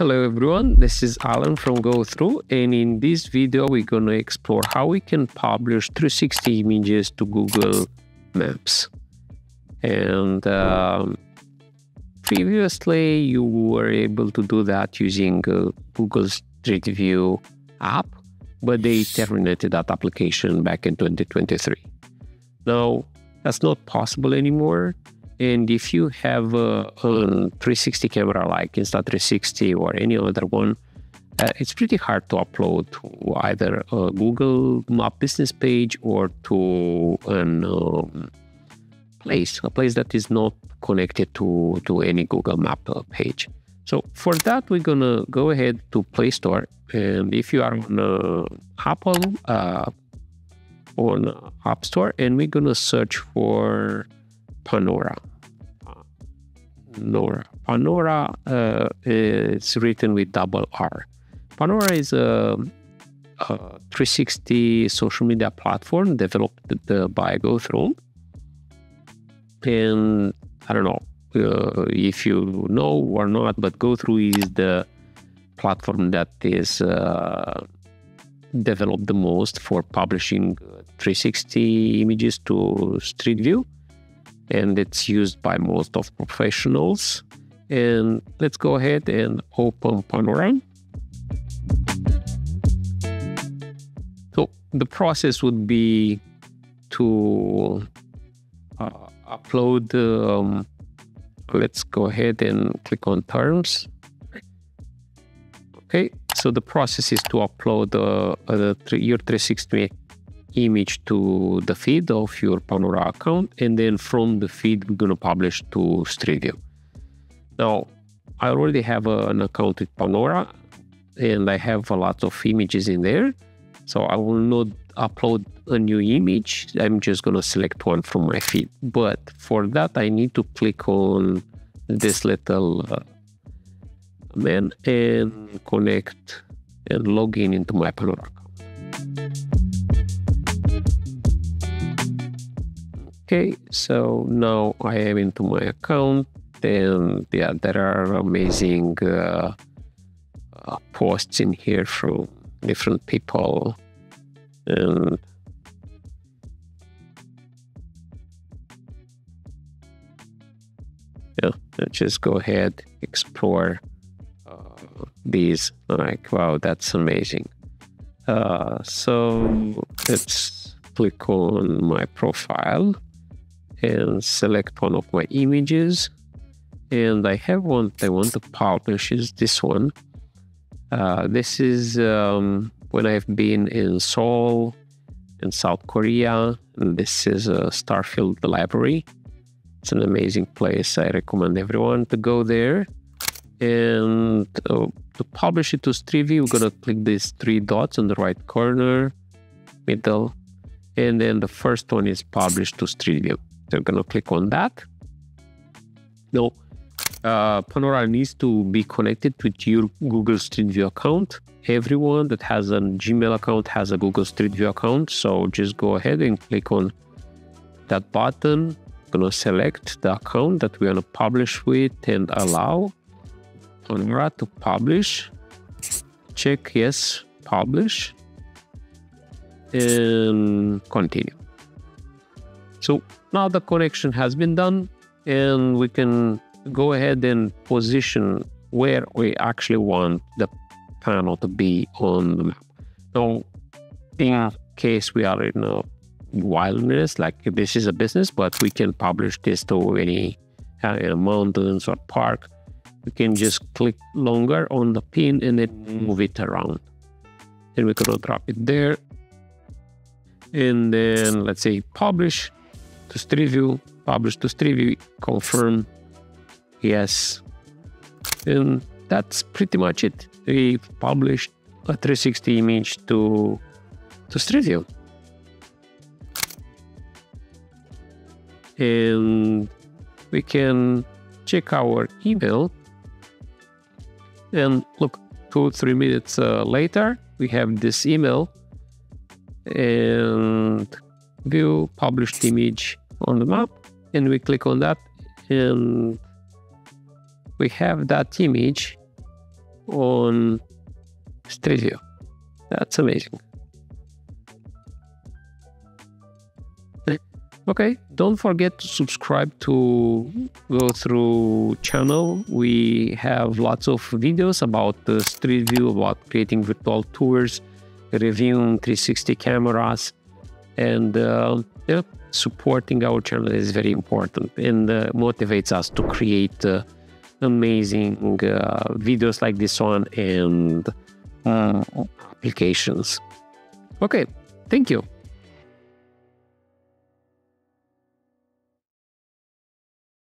Hello everyone, this is Alan from GoThru and in this video we're going to explore how we can publish 360 images to Google Maps. And um, previously you were able to do that using uh, Google Street View app, but they terminated that application back in 2023. Now that's not possible anymore and if you have a, a 360 camera like Insta360 or any other one, uh, it's pretty hard to upload to either a Google Map business page or to an um, place, a place that is not connected to, to any Google Map uh, page. So for that, we're gonna go ahead to Play Store, and if you are on uh, Apple, uh, on App Store, and we're gonna search for Panorra. Nora. Panorra uh, is written with double R. Panorra is a, a 360 social media platform developed by GoThru. And I don't know uh, if you know or not, but GoThru is the platform that is uh, developed the most for publishing 360 images to Street View and it's used by most of professionals. And let's go ahead and open Panorama. So the process would be to uh, upload. Um, let's go ahead and click on terms. Okay, so the process is to upload uh, uh, your 360 image to the feed of your Panorra account, and then from the feed, we're going to publish to Street View. Now, I already have a, an account with Panorra, and I have a lot of images in there. So I will not upload a new image. I'm just going to select one from my feed. But for that, I need to click on this little uh, man and connect and log in into my Panorra account. Okay, so now I am into my account and yeah, there are amazing uh, uh, posts in here from different people. And yeah, let's just go ahead explore uh, these like wow that's amazing. Uh, so let's click on my profile and select one of my images. And I have one I want to publish is this one. Uh, this is um, when I've been in Seoul, in South Korea. And this is a Starfield Library. It's an amazing place. I recommend everyone to go there. And uh, to publish it to Street View, we're going to click these three dots on the right corner, middle, and then the first one is published to Street. They're going to click on that. Now, uh, Panorra needs to be connected with your Google Street View account. Everyone that has a Gmail account has a Google Street View account. So just go ahead and click on that button. I'm to select the account that going to publish with and allow Panorra to publish. Check yes, publish, and continue. So now the connection has been done and we can go ahead and position where we actually want the panel to be on the map. Now, in case we are in a wilderness, like this is a business, but we can publish this to any uh, mountains or park. We can just click longer on the pin and then move it around. Then we can drop it there. And then let's say publish to Street View, publish to Street View, confirm, yes. And that's pretty much it. We published a 360 image to, to Street View. And we can check our email and look two three minutes uh, later we have this email and view published image on the map and we click on that and we have that image on Street View. That's amazing. Okay, don't forget to subscribe to GoThru channel. We have lots of videos about the Street View, about creating virtual tours, reviewing 360 cameras, and uh, yeah, supporting our channel is very important and uh, motivates us to create uh, amazing uh, videos like this one and uh, applications. Okay, thank you.